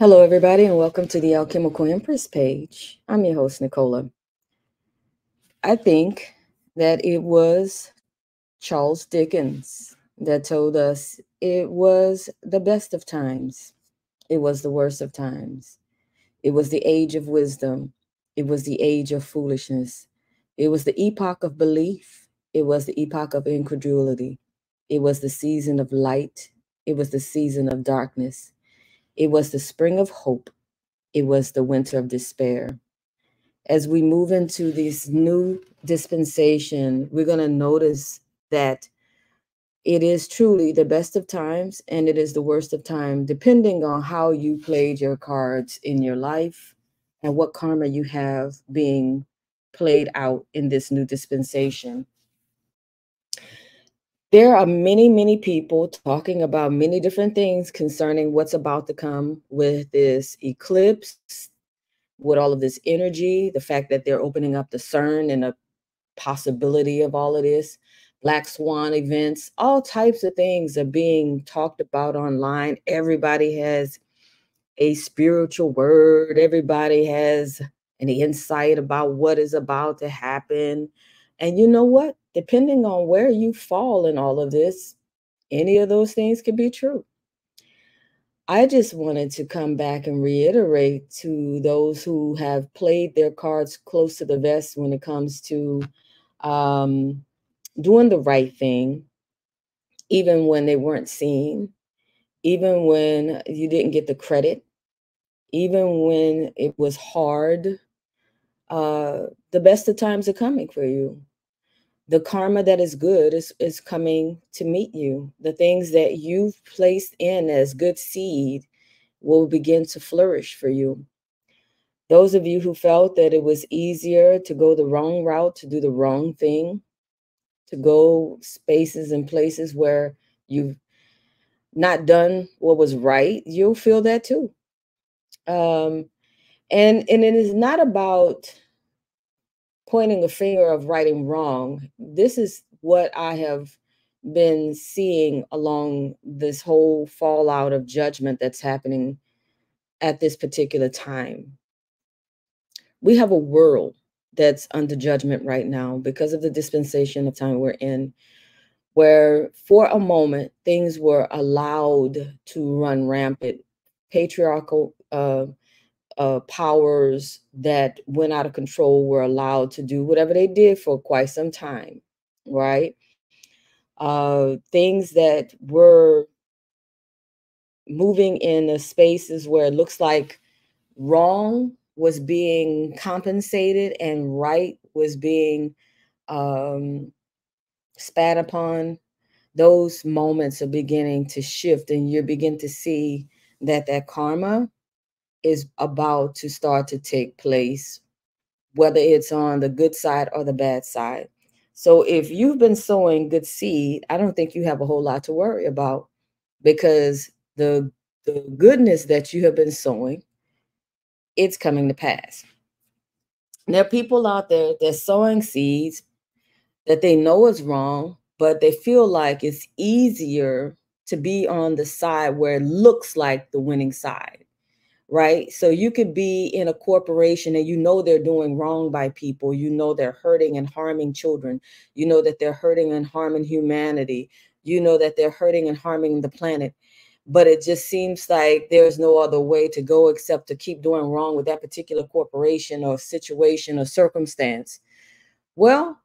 Hello, everybody, and welcome to the Alchemical Empress page. I'm your host, Nicola. I think that it was Charles Dickens that told us it was the best of times, it was the worst of times, it was the age of wisdom, it was the age of foolishness, it was the epoch of belief, it was the epoch of incredulity, it was the season of light, it was the season of darkness. It was the spring of hope. It was the winter of despair. As we move into this new dispensation, we're going to notice that it is truly the best of times and it is the worst of time, depending on how you played your cards in your life and what karma you have being played out in this new dispensation there are many, many people talking about many different things concerning what's about to come with this eclipse, with all of this energy, the fact that they're opening up the CERN and a possibility of all of this, black swan events, all types of things are being talked about online. Everybody has a spiritual word, everybody has an insight about what is about to happen. And you know what? Depending on where you fall in all of this, any of those things could be true. I just wanted to come back and reiterate to those who have played their cards close to the vest when it comes to um, doing the right thing, even when they weren't seen, even when you didn't get the credit, even when it was hard. Uh, the best of times are coming for you the karma that is good is, is coming to meet you. The things that you've placed in as good seed will begin to flourish for you. Those of you who felt that it was easier to go the wrong route, to do the wrong thing, to go spaces and places where you've not done what was right, you'll feel that too. Um, and and it is not about pointing a finger of right and wrong. This is what I have been seeing along this whole fallout of judgment that's happening at this particular time. We have a world that's under judgment right now because of the dispensation of time we're in, where for a moment things were allowed to run rampant. Patriarchal uh, uh, powers that went out of control were allowed to do whatever they did for quite some time, right? Uh, things that were moving in the spaces where it looks like wrong was being compensated and right was being um, spat upon those moments are beginning to shift and you begin to see that that karma is about to start to take place, whether it's on the good side or the bad side. So if you've been sowing good seed, I don't think you have a whole lot to worry about because the the goodness that you have been sowing, it's coming to pass. There are people out there that are sowing seeds that they know is wrong, but they feel like it's easier to be on the side where it looks like the winning side right? So you could be in a corporation and you know they're doing wrong by people. You know they're hurting and harming children. You know that they're hurting and harming humanity. You know that they're hurting and harming the planet. But it just seems like there's no other way to go except to keep doing wrong with that particular corporation or situation or circumstance. Well,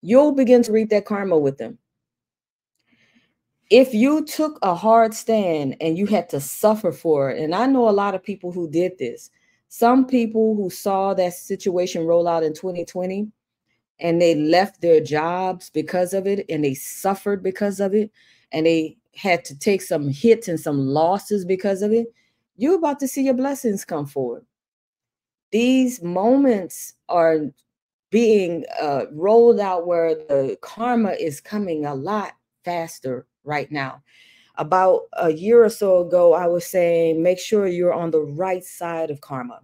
you'll begin to reap that karma with them if you took a hard stand and you had to suffer for it, and I know a lot of people who did this, some people who saw that situation roll out in 2020 and they left their jobs because of it and they suffered because of it and they had to take some hits and some losses because of it, you're about to see your blessings come forward. These moments are being uh, rolled out where the karma is coming a lot faster right now. About a year or so ago, I was saying make sure you're on the right side of karma.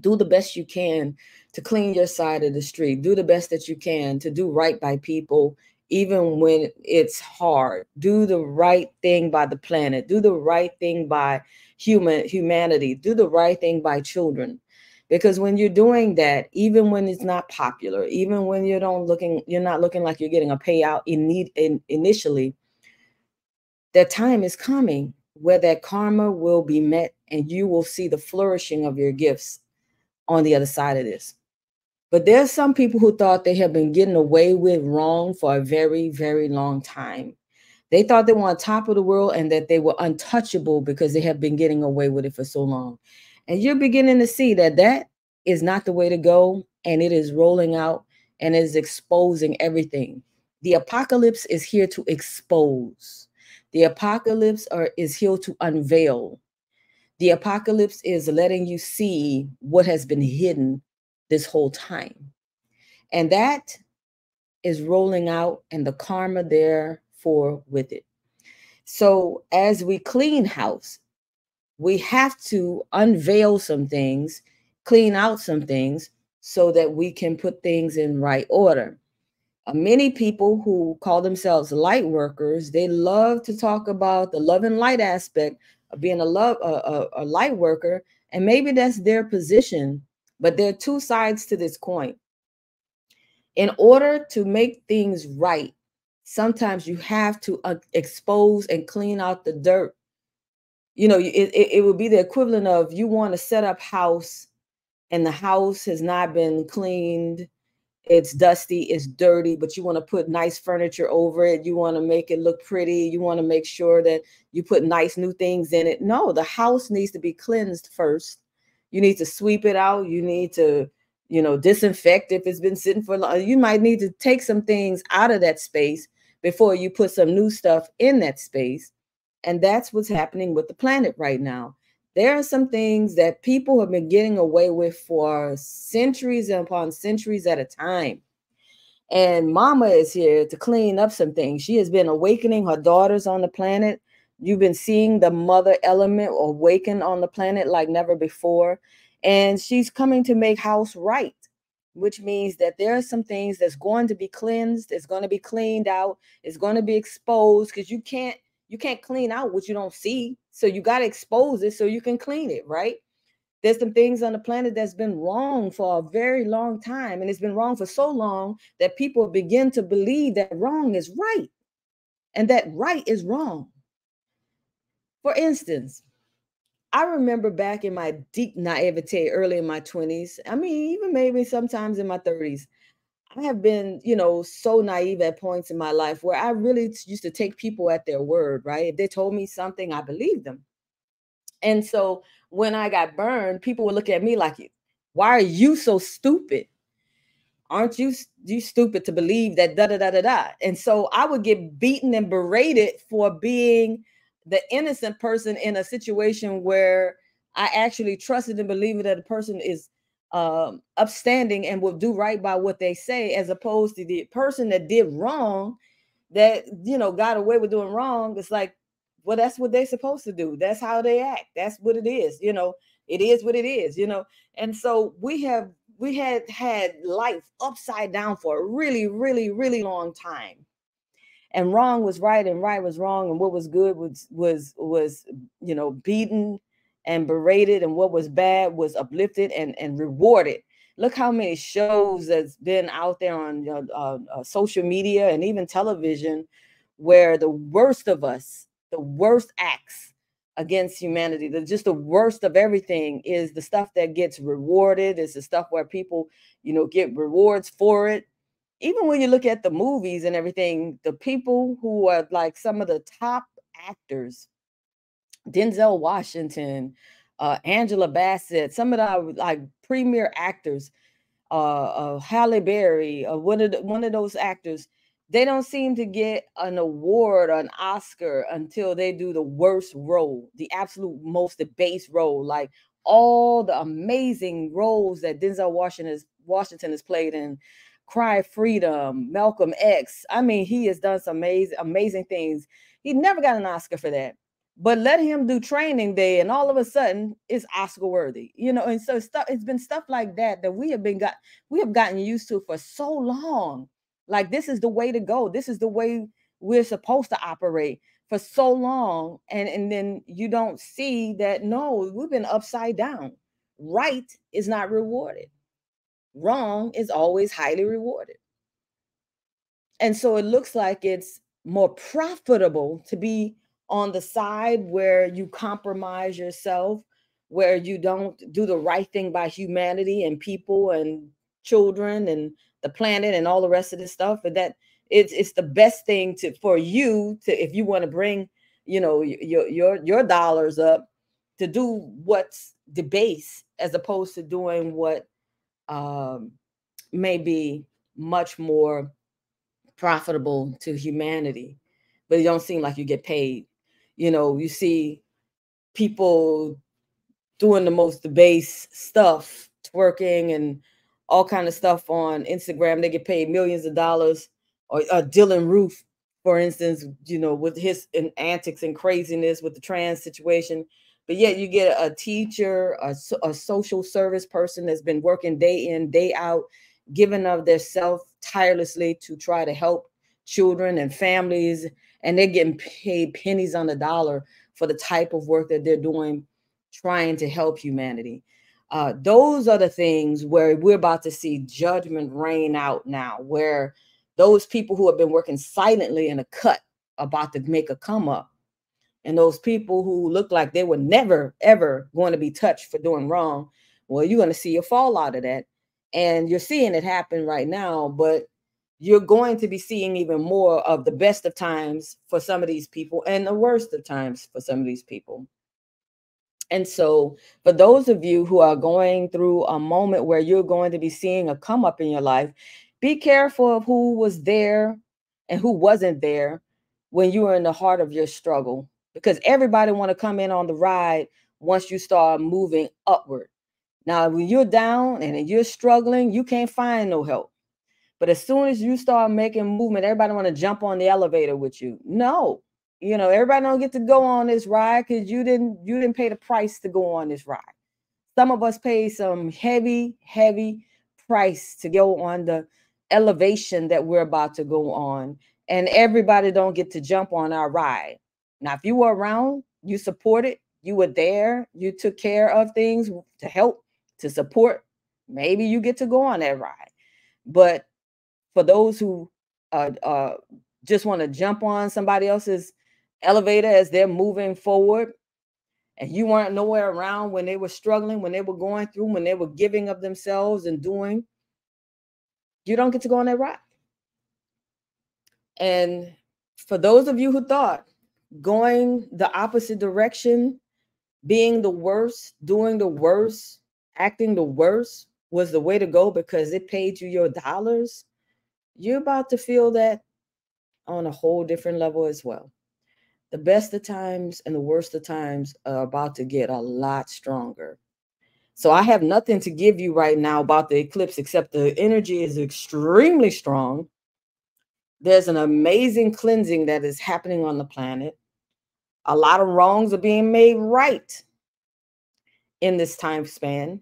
Do the best you can to clean your side of the street. Do the best that you can to do right by people, even when it's hard. Do the right thing by the planet. Do the right thing by human humanity. Do the right thing by children. Because when you're doing that, even when it's not popular, even when you don't looking, you're not looking like you're getting a payout in need in, initially, that time is coming where that karma will be met and you will see the flourishing of your gifts on the other side of this. But there's some people who thought they have been getting away with wrong for a very, very long time. They thought they were on top of the world and that they were untouchable because they have been getting away with it for so long. And you're beginning to see that that is not the way to go. And it is rolling out and is exposing everything. The apocalypse is here to expose. The apocalypse are, is here to unveil. The apocalypse is letting you see what has been hidden this whole time. And that is rolling out and the karma therefore with it. So as we clean house, we have to unveil some things, clean out some things so that we can put things in right order. Uh, many people who call themselves light workers, they love to talk about the love and light aspect of being a love a, a, a light worker, and maybe that's their position but there are two sides to this coin. In order to make things right, sometimes you have to uh, expose and clean out the dirt. You know, it, it, would be the equivalent of you want to set up house and the house has not been cleaned it's dusty, it's dirty, but you want to put nice furniture over it. You want to make it look pretty. You want to make sure that you put nice new things in it. No, the house needs to be cleansed first you need to sweep it out. You need to, you know, disinfect if it's been sitting for a long. You might need to take some things out of that space before you put some new stuff in that space. And that's what's happening with the planet right now. There are some things that people have been getting away with for centuries upon centuries at a time. And mama is here to clean up some things. She has been awakening her daughters on the planet You've been seeing the mother element awaken on the planet like never before. And she's coming to make house right, which means that there are some things that's going to be cleansed, it's going to be cleaned out, it's going to be exposed because you can't you can't clean out what you don't see. So you got to expose it so you can clean it, right? There's some things on the planet that's been wrong for a very long time. And it's been wrong for so long that people begin to believe that wrong is right and that right is wrong. For instance, I remember back in my deep naivete early in my 20s, I mean, even maybe sometimes in my 30s, I have been, you know, so naive at points in my life where I really used to take people at their word, right? If they told me something, I believed them. And so when I got burned, people would look at me like, why are you so stupid? Aren't you you stupid to believe that da da da da da? And so I would get beaten and berated for being the innocent person in a situation where I actually trusted and believed that a person is um, upstanding and will do right by what they say, as opposed to the person that did wrong, that you know got away with doing wrong. It's like, well, that's what they're supposed to do. That's how they act. That's what it is. You know, it is what it is. You know, and so we have we had had life upside down for a really, really, really long time and wrong was right and right was wrong and what was good was was was you know beaten and berated and what was bad was uplifted and and rewarded. Look how many shows that's been out there on uh, uh, social media and even television where the worst of us the worst acts against humanity the just the worst of everything is the stuff that gets rewarded is the stuff where people you know get rewards for it. Even when you look at the movies and everything, the people who are like some of the top actors, Denzel Washington, uh, Angela Bassett, some of the like premier actors, uh, uh, Halle Berry, uh, one of the, one of those actors, they don't seem to get an award an Oscar until they do the worst role, the absolute most debased role, like all the amazing roles that Denzel Washington has, Washington has played in Cry Freedom, Malcolm X. I mean, he has done some amazing, amazing things. He never got an Oscar for that. But let him do training day, and all of a sudden it's Oscar worthy, you know. And so stuff, it's been stuff like that that we have been got we have gotten used to for so long. Like this is the way to go. This is the way we're supposed to operate for so long. And, and then you don't see that no, we've been upside down. Right is not rewarded. Wrong is always highly rewarded. And so it looks like it's more profitable to be on the side where you compromise yourself, where you don't do the right thing by humanity and people and children and the planet and all the rest of this stuff and that it's it's the best thing to for you to if you want to bring you know your your your dollars up to do what's the base as opposed to doing what um may be much more profitable to humanity. But it don't seem like you get paid you know you see people doing the most debased stuff twerking and all kind of stuff on Instagram. They get paid millions of dollars. Or uh, Dylann Roof, for instance, you know, with his and antics and craziness with the trans situation. But yet you get a teacher, a, a social service person that's been working day in, day out, giving of their self tirelessly to try to help children and families. And they're getting paid pennies on the dollar for the type of work that they're doing, trying to help humanity. Uh, those are the things where we're about to see judgment rain out now, where those people who have been working silently in a cut about to make a come up, and those people who look like they were never ever going to be touched for doing wrong, well, you're going to see a fall out of that, and you're seeing it happen right now. But you're going to be seeing even more of the best of times for some of these people and the worst of times for some of these people. And so, for those of you who are going through a moment where you're going to be seeing a come up in your life, be careful of who was there and who wasn't there when you were in the heart of your struggle because everybody want to come in on the ride once you start moving upward. Now, when you're down and you're struggling, you can't find no help. But as soon as you start making movement, everybody want to jump on the elevator with you. No, you know, everybody don't get to go on this ride because you didn't you didn't pay the price to go on this ride. Some of us pay some heavy, heavy price to go on the elevation that we're about to go on. And everybody don't get to jump on our ride. Now, if you were around, you supported, you were there, you took care of things to help, to support, maybe you get to go on that ride. But for those who uh, uh, just want to jump on somebody else's elevator as they're moving forward and you weren't nowhere around when they were struggling, when they were going through, when they were giving of themselves and doing, you don't get to go on that ride. And for those of you who thought going the opposite direction, being the worst, doing the worst, acting the worst was the way to go because it paid you your dollars, you're about to feel that on a whole different level as well the best of times and the worst of times are about to get a lot stronger. So I have nothing to give you right now about the eclipse except the energy is extremely strong. There's an amazing cleansing that is happening on the planet. A lot of wrongs are being made right in this time span.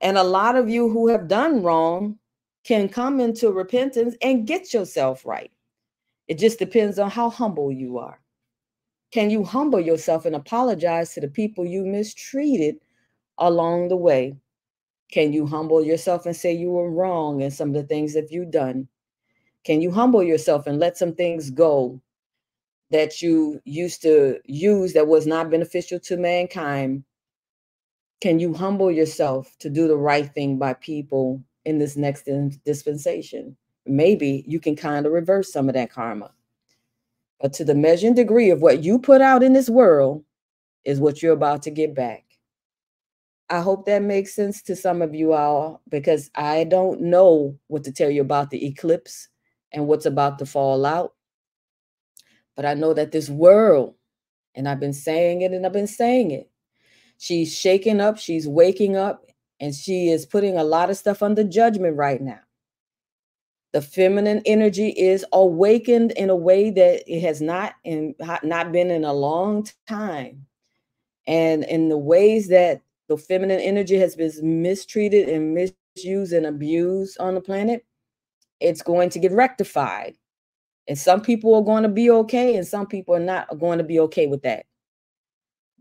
And a lot of you who have done wrong can come into repentance and get yourself right. It just depends on how humble you are. Can you humble yourself and apologize to the people you mistreated along the way? Can you humble yourself and say you were wrong in some of the things that you've done? Can you humble yourself and let some things go that you used to use that was not beneficial to mankind? Can you humble yourself to do the right thing by people in this next dispensation? maybe you can kind of reverse some of that karma. But to the measuring degree of what you put out in this world is what you're about to get back. I hope that makes sense to some of you all because I don't know what to tell you about the eclipse and what's about to fall out. But I know that this world, and I've been saying it and I've been saying it, she's shaking up, she's waking up, and she is putting a lot of stuff under judgment right now. The feminine energy is awakened in a way that it has not in not been in a long time. And in the ways that the feminine energy has been mistreated and misused and abused on the planet, it's going to get rectified. And some people are going to be okay, and some people are not going to be okay with that.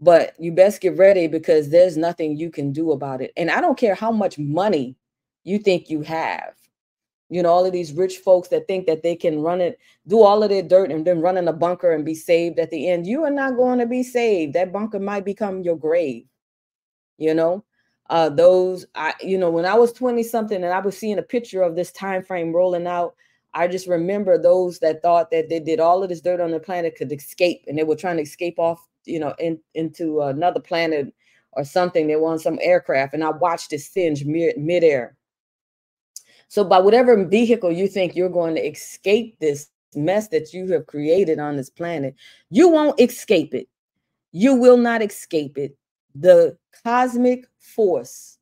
But you best get ready because there's nothing you can do about it. And I don't care how much money you think you have. You know, all of these rich folks that think that they can run it, do all of their dirt and then run in a bunker and be saved at the end. You are not going to be saved. That bunker might become your grave. You know, uh, those I, you know, when I was 20 something and I was seeing a picture of this time frame rolling out, I just remember those that thought that they did all of this dirt on the planet could escape and they were trying to escape off, you know, in, into another planet or something. They on some aircraft and I watched it singe mid midair so, by whatever vehicle you think you're going to escape this mess that you have created on this planet, you won't escape it. You will not escape it. The cosmic force,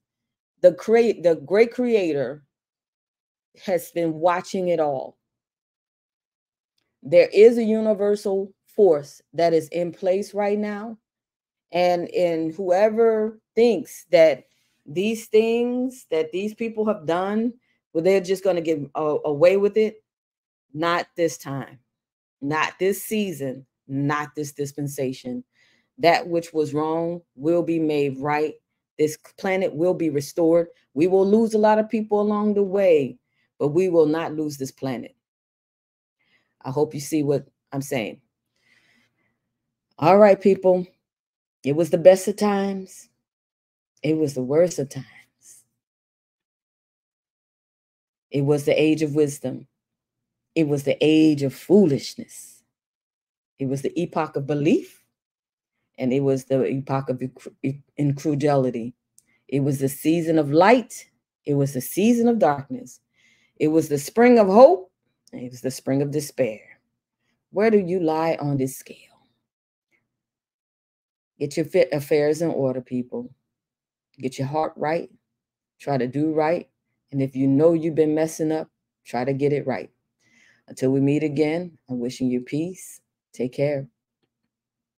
the create, the great creator has been watching it all. There is a universal force that is in place right now. And in whoever thinks that these things that these people have done well, they're just going to get away with it. Not this time, not this season, not this dispensation. That which was wrong will be made right. This planet will be restored. We will lose a lot of people along the way, but we will not lose this planet. I hope you see what I'm saying. All right, people. It was the best of times. It was the worst of times. It was the age of wisdom. It was the age of foolishness. It was the epoch of belief. And it was the epoch of incredulity. It was the season of light. It was the season of darkness. It was the spring of hope. It was the spring of despair. Where do you lie on this scale? Get your fit affairs in order, people. Get your heart right. Try to do right. And if you know you've been messing up, try to get it right. Until we meet again, I'm wishing you peace. Take care.